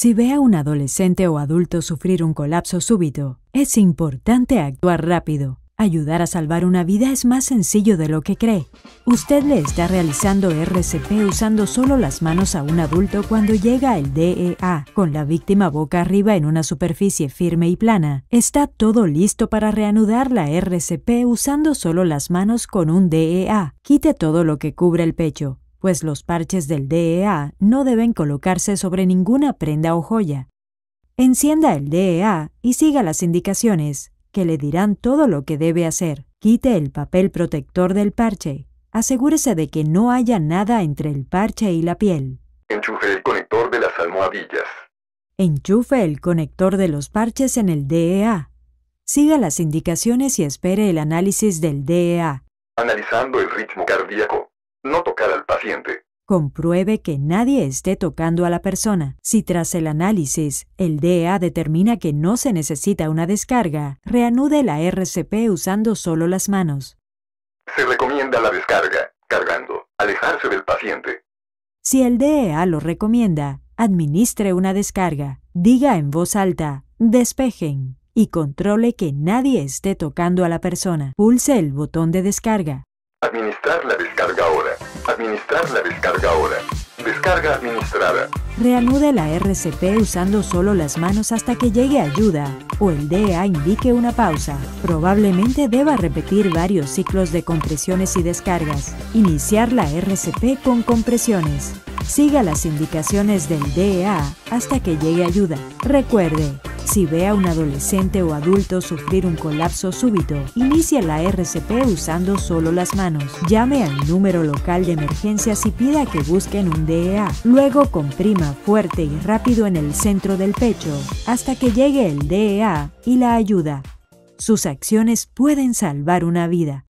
Si ve a un adolescente o adulto sufrir un colapso súbito, es importante actuar rápido. Ayudar a salvar una vida es más sencillo de lo que cree. Usted le está realizando RCP usando solo las manos a un adulto cuando llega el DEA, con la víctima boca arriba en una superficie firme y plana. Está todo listo para reanudar la RCP usando solo las manos con un DEA. Quite todo lo que cubre el pecho, pues los parches del DEA no deben colocarse sobre ninguna prenda o joya. Encienda el DEA y siga las indicaciones que le dirán todo lo que debe hacer. Quite el papel protector del parche. Asegúrese de que no haya nada entre el parche y la piel. Enchufe el conector de las almohadillas. Enchufe el conector de los parches en el DEA. Siga las indicaciones y espere el análisis del DEA. Analizando el ritmo cardíaco. No tocar al paciente. Compruebe que nadie esté tocando a la persona. Si tras el análisis el DEA determina que no se necesita una descarga, reanude la RCP usando solo las manos. Se recomienda la descarga, cargando, alejarse del paciente. Si el DEA lo recomienda, administre una descarga. Diga en voz alta, despejen, y controle que nadie esté tocando a la persona. Pulse el botón de descarga. Administrar la descarga ahora. Administrar la descarga ahora. Descarga administrada. Reanude la RCP usando solo las manos hasta que llegue ayuda o el DEA indique una pausa. Probablemente deba repetir varios ciclos de compresiones y descargas. Iniciar la RCP con compresiones. Siga las indicaciones del DEA hasta que llegue ayuda. Recuerde, si ve a un adolescente o adulto sufrir un colapso súbito, inicie la RCP usando solo las manos. Llame al número local de emergencias y pida que busquen un DEA. Luego comprima fuerte y rápido en el centro del pecho hasta que llegue el DEA y la ayuda. Sus acciones pueden salvar una vida.